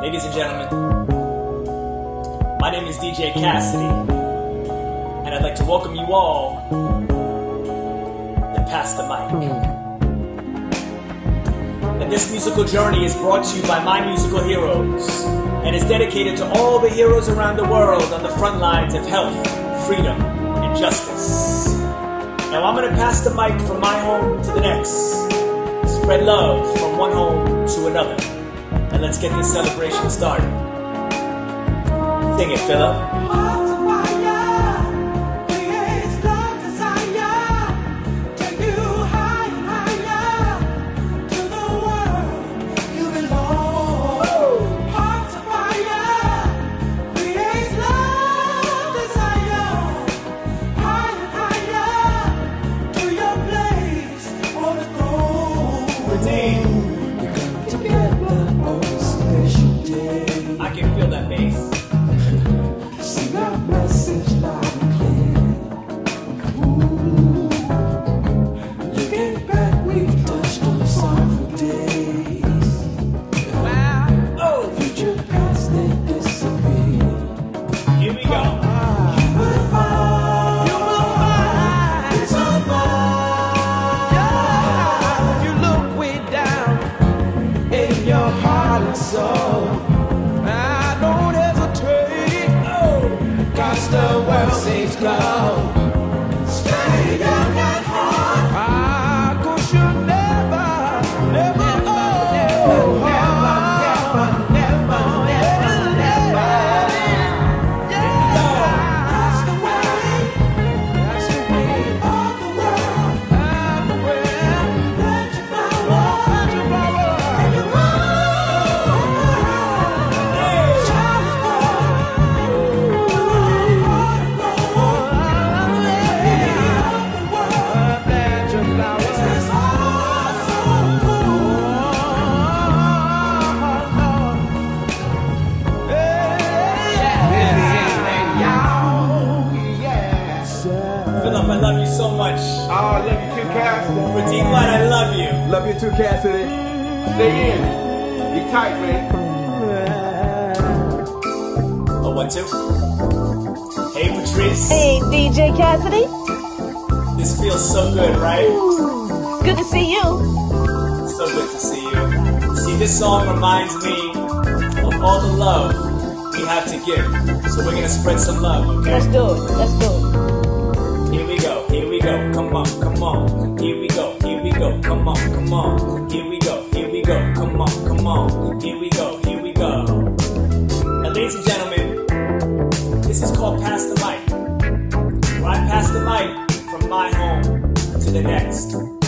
Ladies and gentlemen, my name is DJ Cassidy, and I'd like to welcome you all to Pass the Mic. And this musical journey is brought to you by my musical heroes and is dedicated to all the heroes around the world on the front lines of health, freedom, and justice. Now I'm going to pass the mic from my home to the next. Spread love from one home to another. And let's get this celebration started. Sing it, Philip. World so much. Oh, I love you too, Cassidy. Verdine White, I love you. Love you too, Cassidy. Stay in. Be tight, man. Oh, one, two. Hey, Patrice. Hey, DJ Cassidy. This feels so good, right? Good to see you. So good to see you. See, this song reminds me of all the love we have to give. So we're gonna spread some love, okay? Let's do it. Let's do it. Here we go, come on, come on. Here we go, here we go, come on, come on. Here we go, here we go, come on, come on. Here we go, here we go. Now, ladies and gentlemen, this is called Pass the Mic. Where I pass the mic from my home to the next,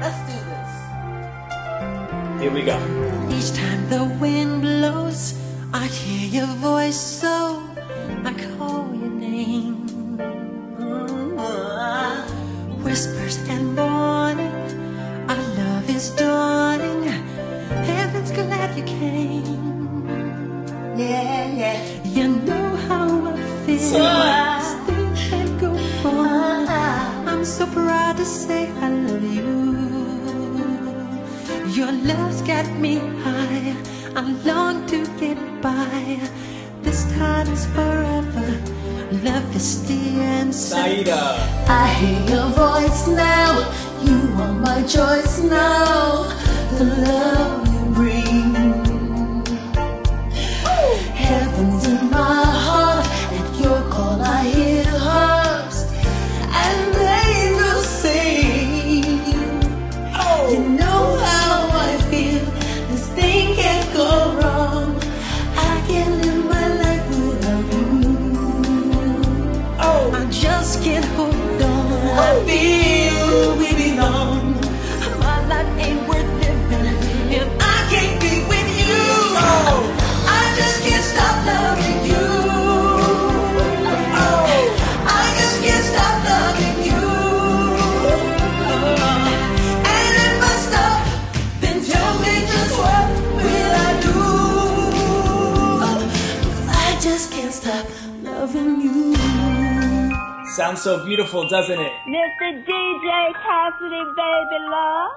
Let's do this. Here we go. Each time the wind blows, I hear your voice, so I call your name. Whispers and warning, our love is dawning. Heaven's glad you came. Yeah, yeah. You know how I feel. It, Mike. Uh, Things that go wrong. Uh-huh. I'm so proud to say I love you. Your love's got me high. I long to get by. This time is forever. love is the answer. Siedah. I hear your voice now. You are my choice now. The love you bring. Sounds so beautiful, doesn't it? Mr. DJ Cassidy, baby love.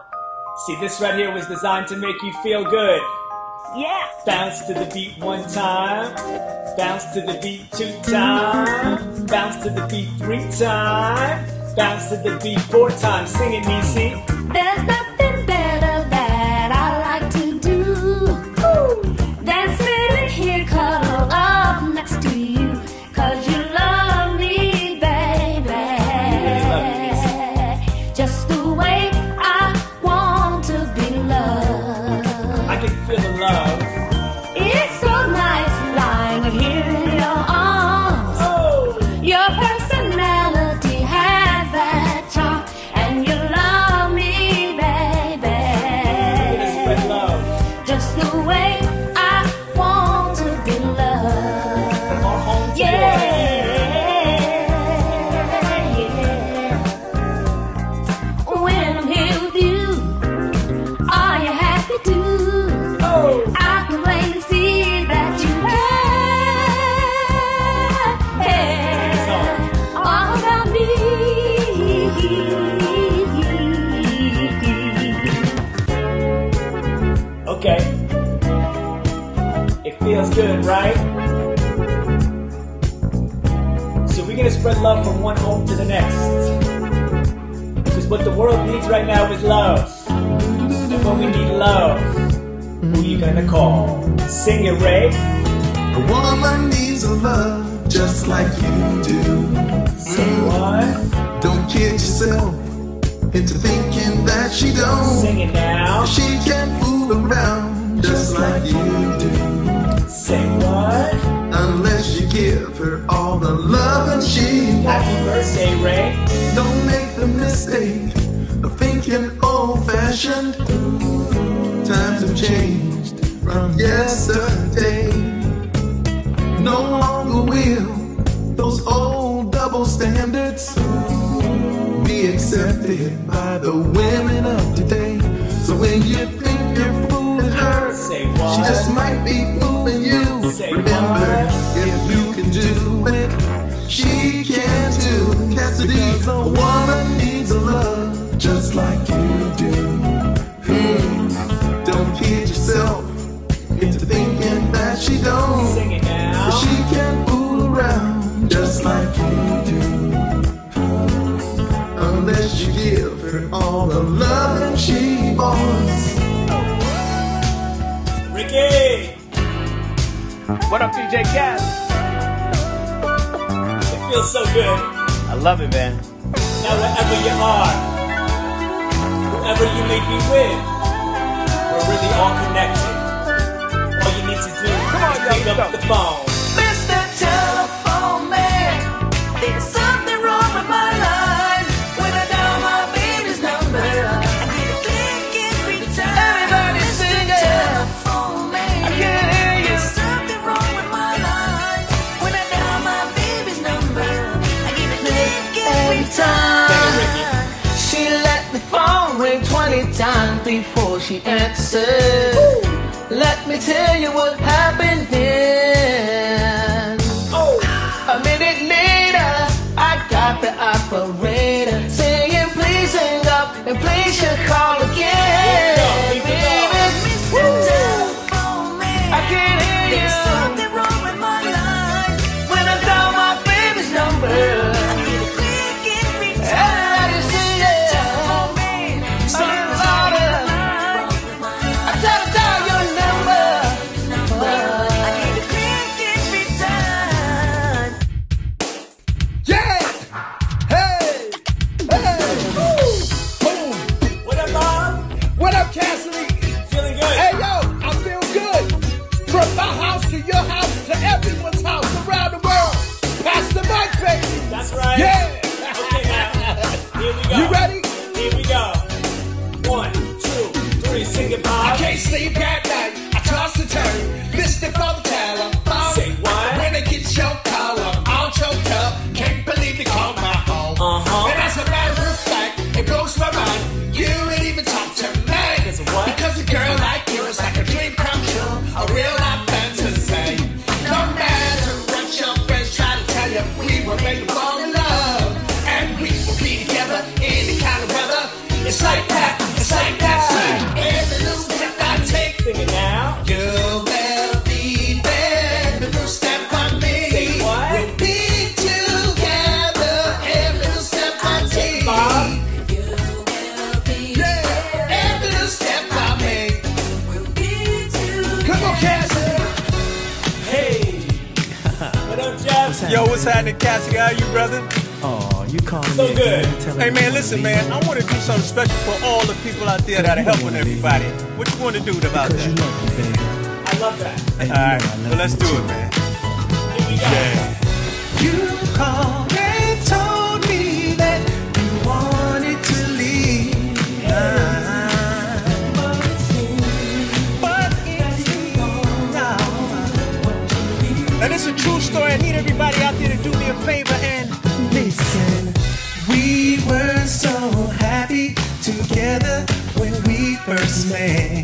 See, this right here was designed to make you feel good. Yeah. Bounce to the beat one time. Bounce to the beat two times. Bounce to the beat three times. Bounce to the beat four times. Sing it, Nisi. There's nothing Sing it, Ray. A woman needs a love just like you do. Say mm, what? Don't kid yourself into thinking that she don't. Sing it now. She can fool around just like you do. Say what? Unless you give her all the love and she Happy birthday, Ray. don't make the mistake of thinking old fashioned. Times have changed from yesterday. No longer will those old double standards be accepted by the women of today. So when you think you're fooling her, she just might be fooling you. Say Remember, what? if you can do it, she can too. Cassidy, a woman needs a love just like you all the love that she wants. Ricky! What up, DJ Cass? It feels so good. I love it, man. Now wherever you are, whoever you may be with, we're really all connected. All you need to do on, is y'all, pick up go. the phone. She answered. Let me tell you what happened then. Oh! A minute later, I got the operator saying, please hang up and please you call again. Keep happening, Cassie? How are you, brother? Oh, you calling so me good. Hey, man, listen, man. I want to do something special for all the people out there that are helping everybody. What you want to do about because that? Because you love me, baby. I love that. And all right, well, let's do too. it, man. Here we go. Yeah. You called and told me that you wanted to leave. And it's a true story. I need everybody out there to a favor and listen. We were so happy together when we first met.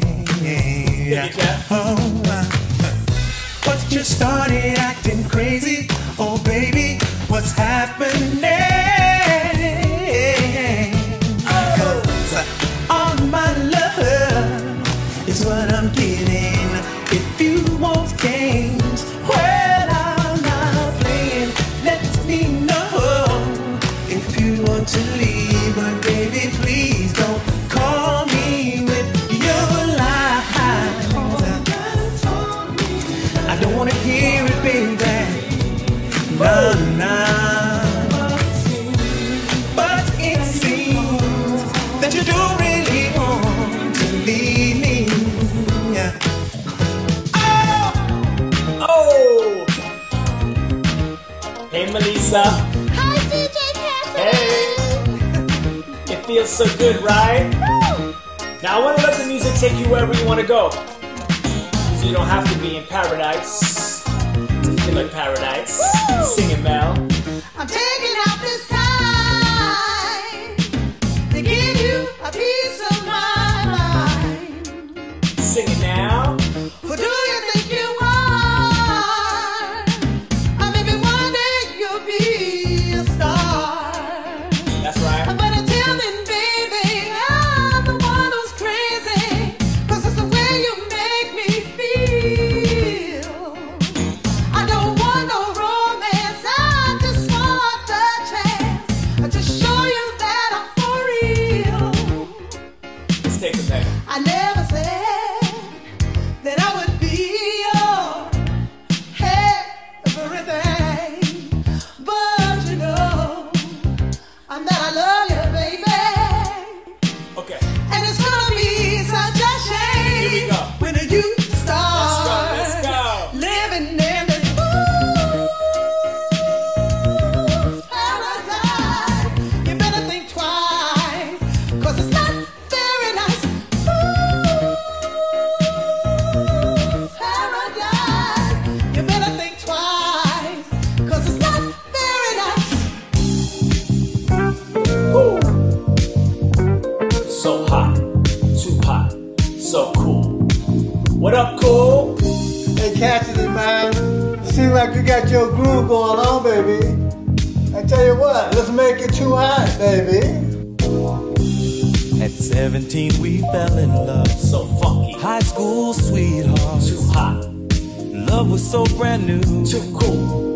Lisa. Hi, DJ Cassidy. Hey. It feels so good, right? Woo. Now I want to let the music take you wherever you want to go. So you don't have to be in paradise to feel like paradise. Woo. Sing it, Mel. that I love you. 17, we fell in love. So funky. High school sweethearts. Too hot. Love was so brand new. Too cool.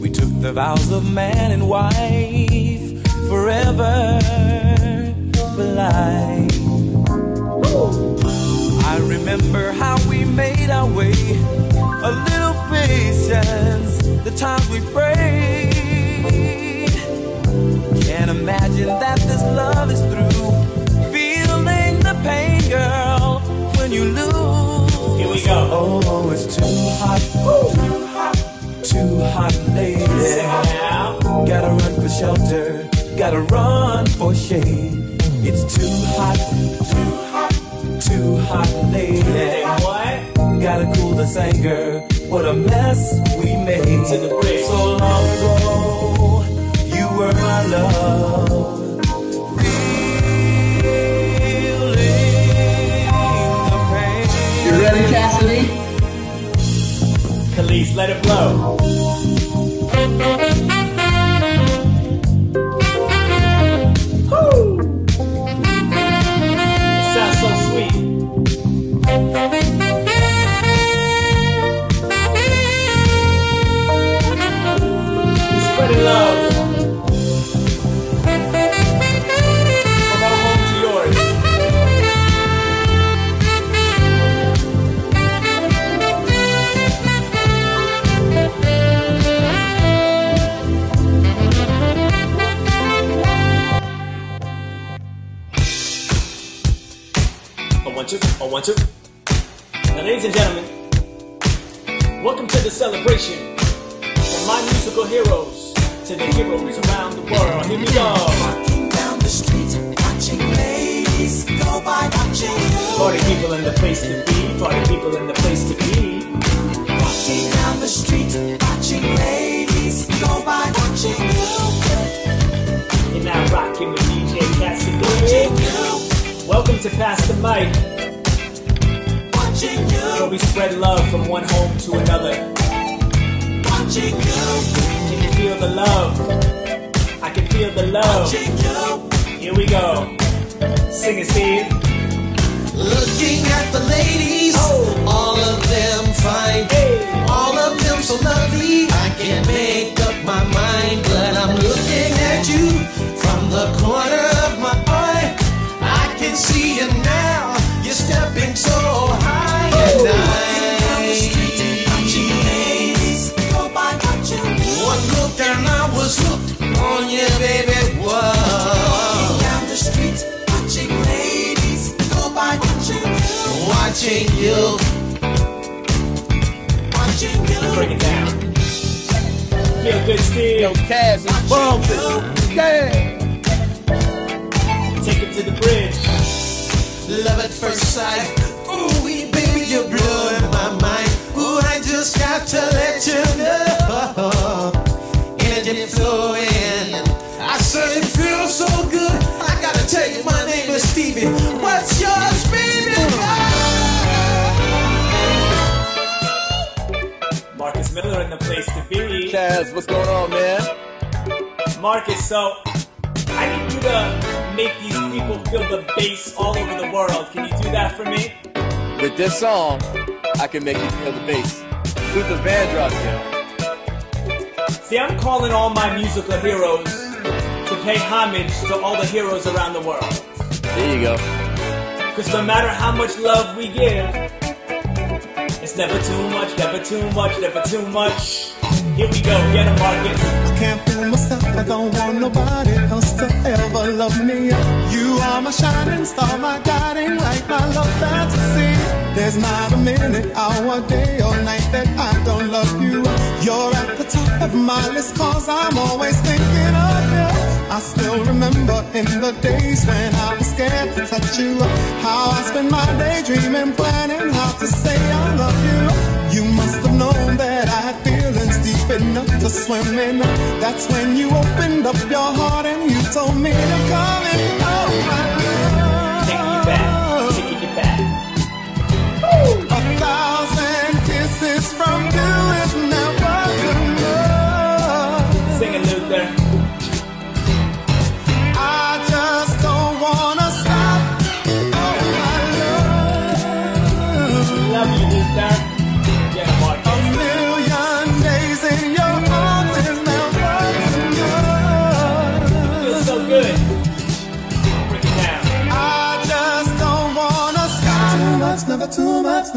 We took the vows of man and wife forever for life. I remember how we made our way. A little patience, the times we prayed. Can't imagine that this love is through. you lose. Here we go. Oh, it's too hot. Woo. Too hot. Too hot, lady. Gotta run for shelter. Gotta run for shade. It's too hot. Too hot. Too hot, lady. What? Gotta cool this anger. What a mess we made. So long ago, you were my love. Let it blow. You, we spread love from one home to another. watching you, Can you feel the love? I can feel the love. Here we go. Sing it, Steve. Looking at the ladies, oh. all of them fine, Hey. all of them so lovely. I can't make up my mind, but I'm looking at you from the corner of my eye. I can see you now. You're stepping so high and was hooked on you, baby. Whoa. Down the street, watching ladies go by, watching you, watching you, watching you. Break it down. Feel good, Steve. Yo, Kaz is bumping. Yeah. Take it to the bridge. Love at first sight. Ooh, baby, you're blowing my mind. Ooh, I just got to let you know. Energy flowing. I certainly feel so good. I gotta tell you, my name is Stevie. What's yours, baby? Marcus Miller in the place to be. Cass, what's going on, man? Marcus, so I need you to make these people feel the bass all over the world. Can you do that for me? With this song, I can make you feel the bass. Luther Vandross, yo. See, I'm calling all my musical heroes to pay homage to all the heroes around the world. There you go. Because no matter how much love we give, it's never too much, never too much, never too much. Here we go, get him, Marcus. I can't fool myself, I don't want nobody else to ever love me. You are my shining star, my guiding light, my love fantasy. There's not a minute, hour, day, or night that I don't love you. You're at the top of my list, cause I'm always thinking of you. I still remember in the days when I was scared to touch you. How I spent my day dreaming, planning how to say I love you. You must have known that I had feelings deep enough to swim in. That's when you opened up your heart and you told me to come in. Oh, my love. Taking you back, taking you back. A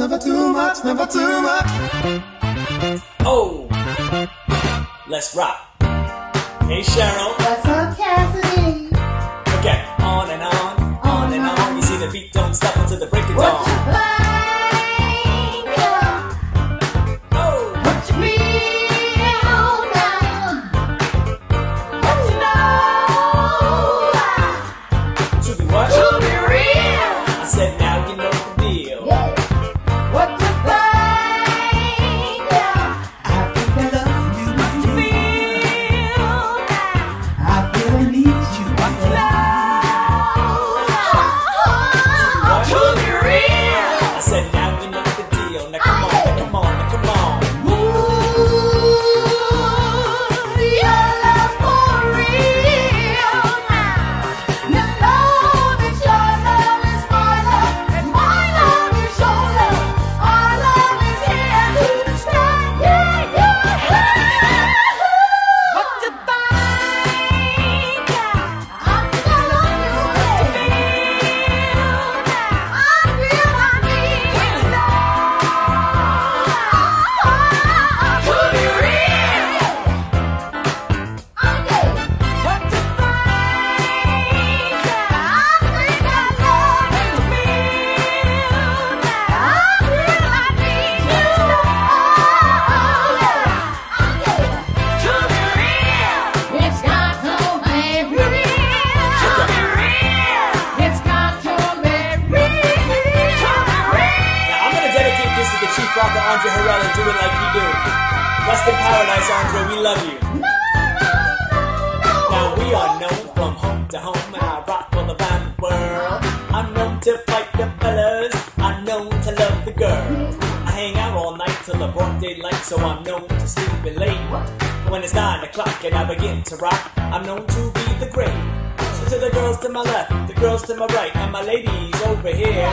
never too much, never too much. Oh, let's rock. Hey, Cheryl. What's Andre Harrell do it like you do. Rest in paradise, Andre, we love you. Now we are known from home to home, and I rock all around the world. I'm known to fight the fellas, I'm known to love the girls. I hang out all night till the broad daylight, so I'm known to sleep in late. When it's nine o'clock and I begin to rock, I'm known to be the great. To the girls to my left, the girls to my right, and my ladies over here,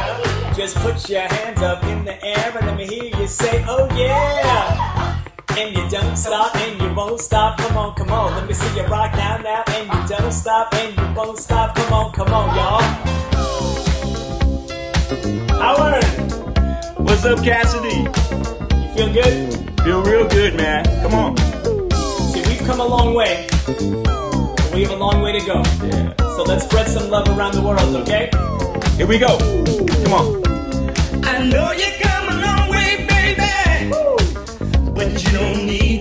just put your hands up in the air and let me hear you say, oh yeah. And you don't stop and you won't stop. Come on, come on. Let me see you rock now, now. And you don't stop and you won't stop. Come on, come on, y'all. Howard, What's up, Cassidy? you feel good? Feel real good, man. Come on. See, we've come a long way. We have a long way to go. Yeah. So let's spread some love around the world, okay? Here we go. Come on. I know you come a long way, baby. But you don't need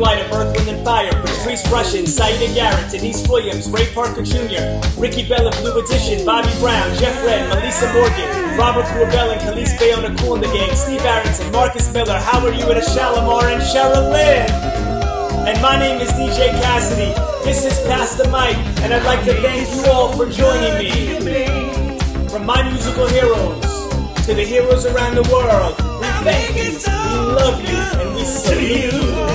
White of Earth, Wind and Fire, Patrice Rushen, Siedah Garrett, Deniece Williams, Ray Parker Jr., Ricky Bell of New Edition, Bobby Brown, Jeff Redd, Melissa Morgan, Robert Kool Bell and Khalis Bayyan Kool and the Gang, Steve Arrington, Marcus Miller, Howard Hewitt of Shalamar, and Cheryl Lynn. And my name is DJ Cassidy. This is Pass the Mic, and I'd like to thank you all for joining me. From my musical heroes to the heroes around the world, we thank you, we love you, and we salute you.